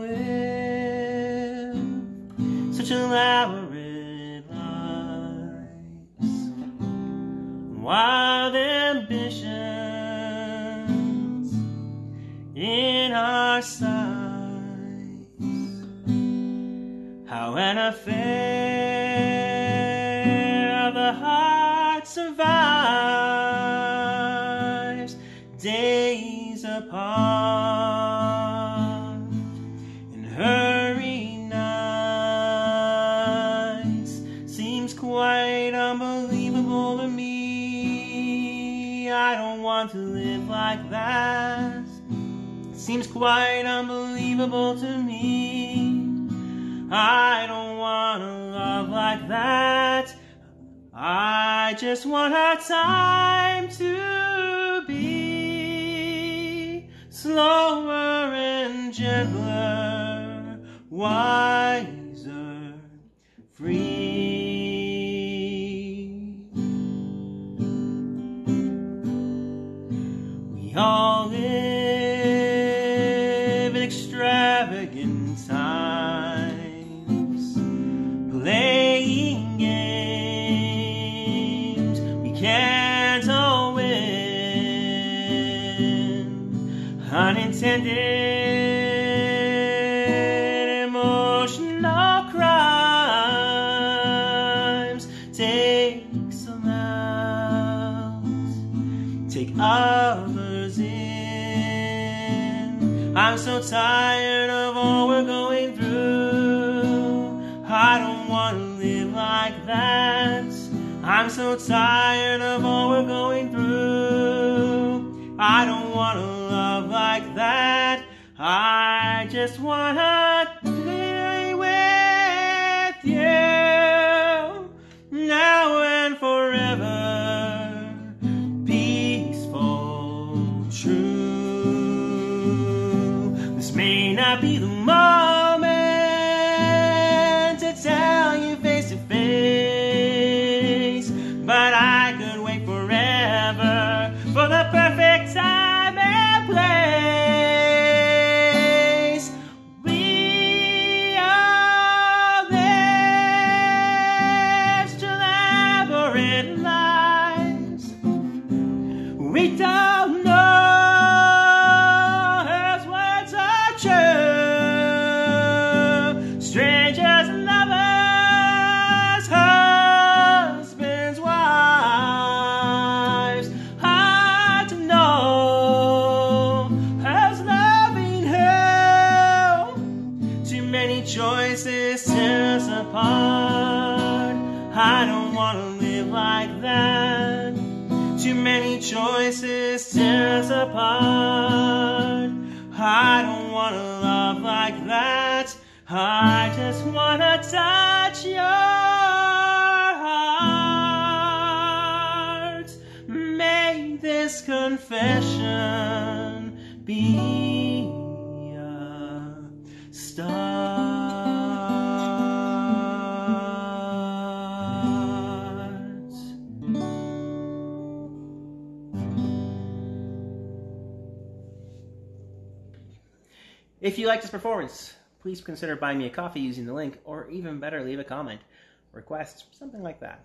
Live such elaborate lives, wild ambitions in our sights. How an affair of the heart survives days apart I don't want to live like that. It seems quite unbelievable to me. I don't want to love like that. I just want our time to be slower and gentler, wiser, free. We all live in extravagant times, playing games we can't all win. Unintended others in. I'm so tired of all we're going through. I don't want to live like that. I'm so tired of all we're going through. I don't want to love like that. I just want to not be the moment to tell you face to face, but I could wait forever for the perfect time and place. We all live such elaborate lives. We don't apart. I don't want to live like that. Too many choices tear us apart. I don't want to love like that. I just want to touch your heart. May this confession be a start. If you like this performance, please consider buying me a coffee using the link, or even better, leave a comment, request, something like that.